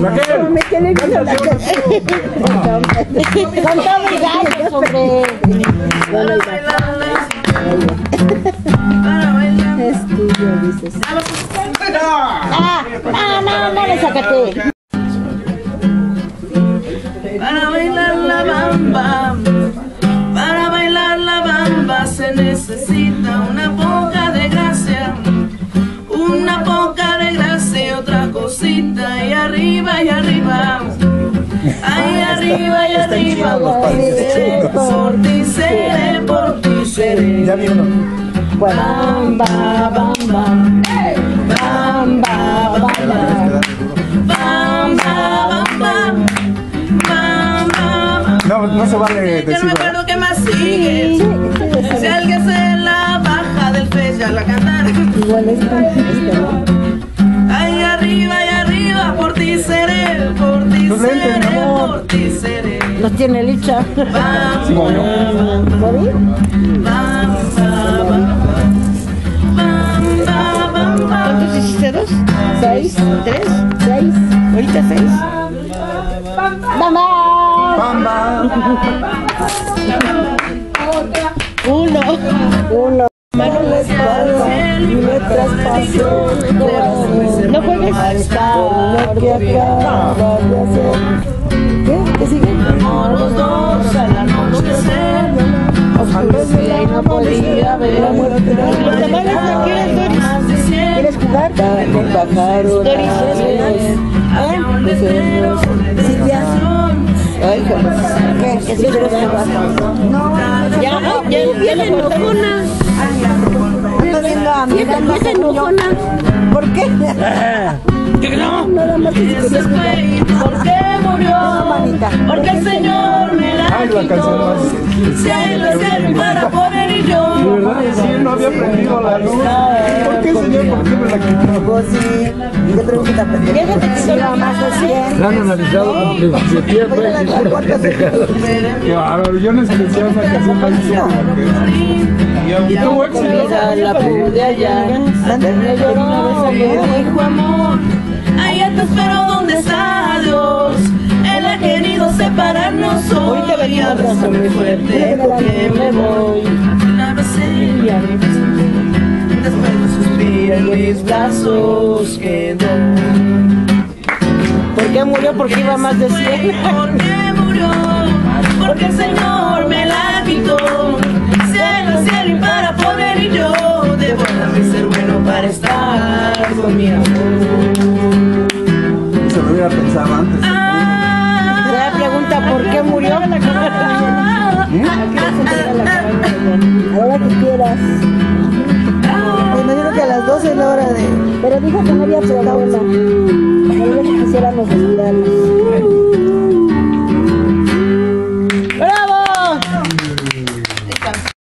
Raquel. Me quedé viendo la Con todo el gallo sobre. Es tuyo, dices. Ah, no, no, no le sacate. Para bailar la bamba, arriba y arriba, por ti seré, por ti seré, por ti seré. Ya vi uno. Bamba, bamba, bamba, bamba, bamba, bamba, bamba. No, no se vale Yo no me acuerdo qué más sigue. Si alguien se la baja del pez ya la cantará. Igual es tan triste, ¿no? Los tiene Licha. ¿Cuántos hiciste dos? Seis. ¿Tres? Seis. ¿Ahorita seis? Bamba. Uno. Uno. ¿No juegues? Que acaba de hacer. ¿Qué? ¿Qué sigue? Los dos al anochecer, Oscurecía y no podía ver la muerte. ¿Los tamales no quieres, Doris? ¿Quieres jugar? Dale, pájaro. Doris, dale. Había un letrero de desolación. Ay, ¿qué? ¿Qué quieres jugar? No, Ya, ya, enojona. enojona. ¿Por qué? ¿Qué no? Nada más que si Ese querías jugar. La la canción más. Cielo, cielo, para poder y De yo. verdad, sí, no había prendido la luz. ¿Por qué, señor? ¿Por qué me la quitó? Pues sí, yo creo que está pendiente. Sí, más de 100. La han analizado como que se pierde y pura pendejada. Qué bárbaro, yo no escuché una canción tan chida. Y tuvo éxito. La pude hallar. Me lloró, me dijo amor. Allá te espero donde está Dios. Él ha querido separarnos hoy. Ahorita venimos. Abrazo muy fuerte porque me voy. La besé y a mi beso. Después de suspiro en mis brazos quedó. ¿Por qué murió? Porque iba más de 100. ¿Por qué murió? Porque el Señor me la quitó. Cielo, cielo y para poder y yo. Devuélvame ser bueno para estar con mi amor. Se lo hubiera pensado antes. Pregunta por qué murió. A la hora que quieras. Me imagino que a las 12 es la hora de... Pero dijo que no había problema. Hora que quisiéramos retirarnos.